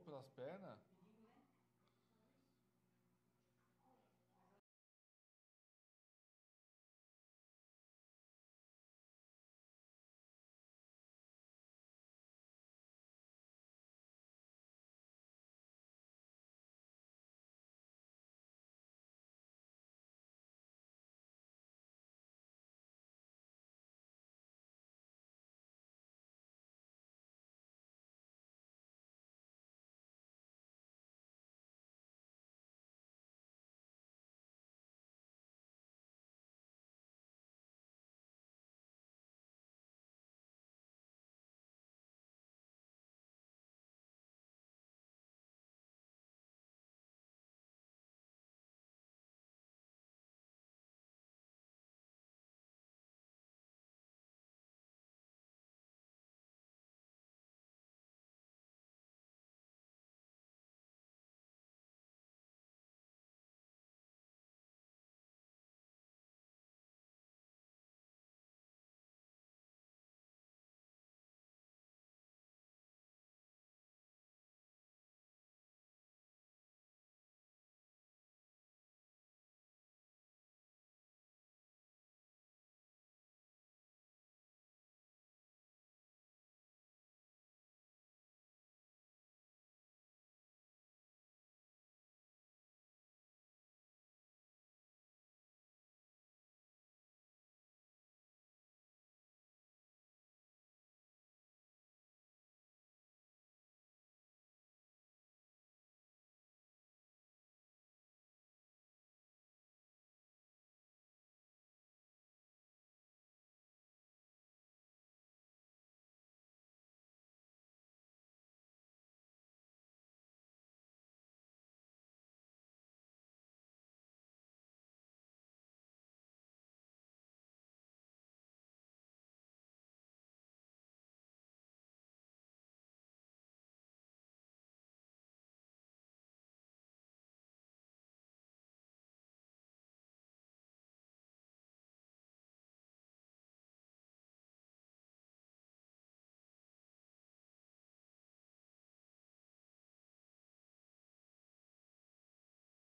pelas pernas,